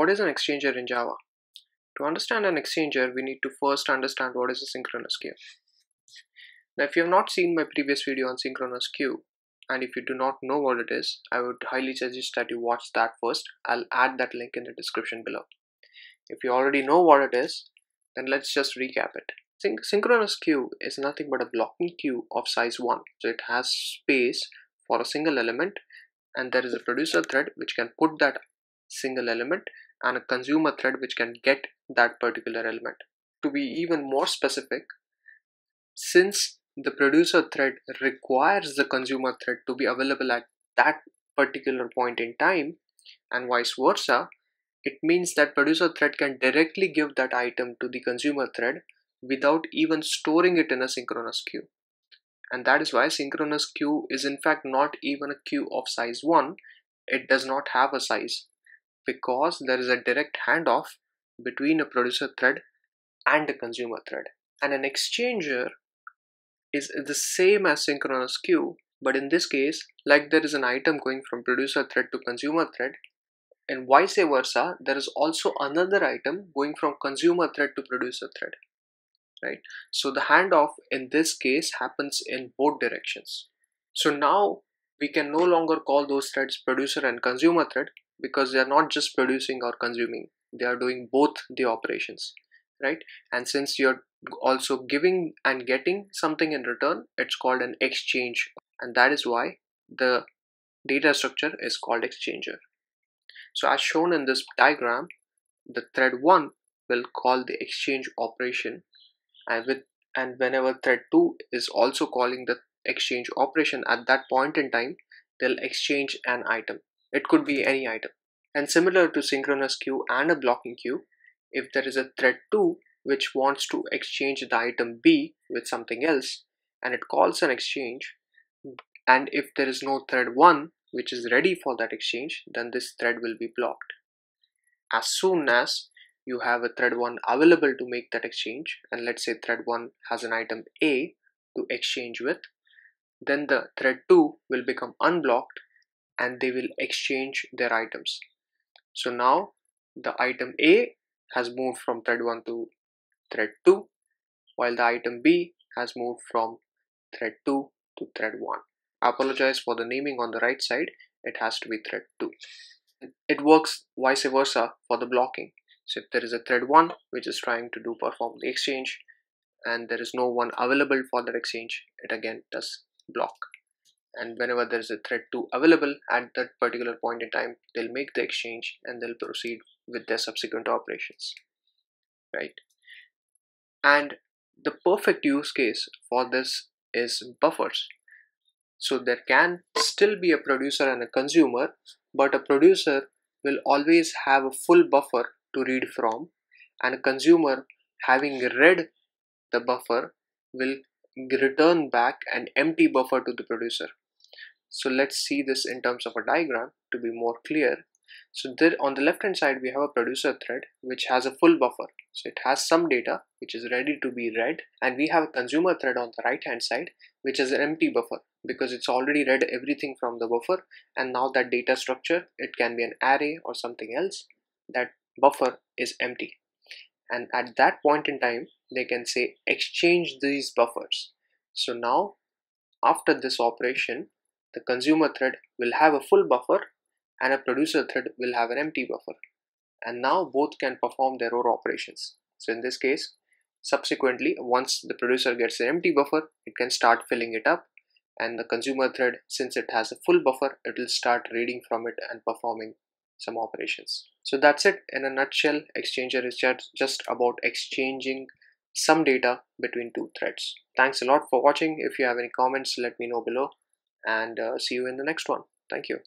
what is an exchanger in Java? To understand an exchanger, we need to first understand what is a synchronous queue. Now, if you have not seen my previous video on synchronous queue, and if you do not know what it is, I would highly suggest that you watch that first. I'll add that link in the description below. If you already know what it is, then let's just recap it. Syn synchronous queue is nothing but a blocking queue of size 1. So it has space for a single element and there is a producer thread which can put that single element and a consumer thread which can get that particular element. To be even more specific, since the producer thread requires the consumer thread to be available at that particular point in time and vice versa, it means that producer thread can directly give that item to the consumer thread without even storing it in a synchronous queue. And that is why synchronous queue is in fact not even a queue of size 1. It does not have a size because there is a direct handoff between a producer thread and a consumer thread. And an exchanger is the same as synchronous queue, but in this case, like there is an item going from producer thread to consumer thread, and vice versa, there is also another item going from consumer thread to producer thread, right? So the handoff in this case happens in both directions. So now we can no longer call those threads producer and consumer thread because they are not just producing or consuming, they are doing both the operations, right? And since you're also giving and getting something in return, it's called an exchange, and that is why the data structure is called exchanger. So as shown in this diagram, the thread 1 will call the exchange operation and with and whenever thread 2 is also calling the exchange operation at that point in time, they'll exchange an item. It could be any item. And similar to synchronous queue and a blocking queue, if there is a thread 2 which wants to exchange the item B with something else and it calls an exchange, and if there is no thread 1 which is ready for that exchange, then this thread will be blocked. As soon as you have a thread 1 available to make that exchange, and let's say thread 1 has an item A to exchange with, then the thread 2 will become unblocked and they will exchange their items. So now the item A has moved from thread 1 to thread 2 while the item B has moved from thread 2 to thread 1. I apologize for the naming on the right side, it has to be thread 2. It works vice versa for the blocking. So if there is a thread 1 which is trying to do perform the exchange and there is no one available for that exchange, it again does block. And whenever there is a thread 2 available at that particular point in time, they'll make the exchange and they'll proceed with their subsequent operations. Right? And the perfect use case for this is buffers so there can still be a producer and a consumer, but a producer will always have a full buffer to read from, and a consumer having read the buffer will return back an empty buffer to the producer. So let's see this in terms of a diagram to be more clear. So there on the left hand side we have a producer thread which has a full buffer. So it has some data which is ready to be read and we have a consumer thread on the right hand side which is an empty buffer because it's already read everything from the buffer and now that data structure it can be an array or something else that buffer is empty and at that point in time they can say exchange these buffers so now after this operation the consumer thread will have a full buffer and a producer thread will have an empty buffer. And now both can perform their own operations. So in this case subsequently once the producer gets an empty buffer it can start filling it up. And the consumer thread since it has a full buffer it will start reading from it and performing some operations. So that's it in a nutshell. Exchanger is just about exchanging some data between two threads. Thanks a lot for watching. If you have any comments let me know below and uh, see you in the next one. Thank you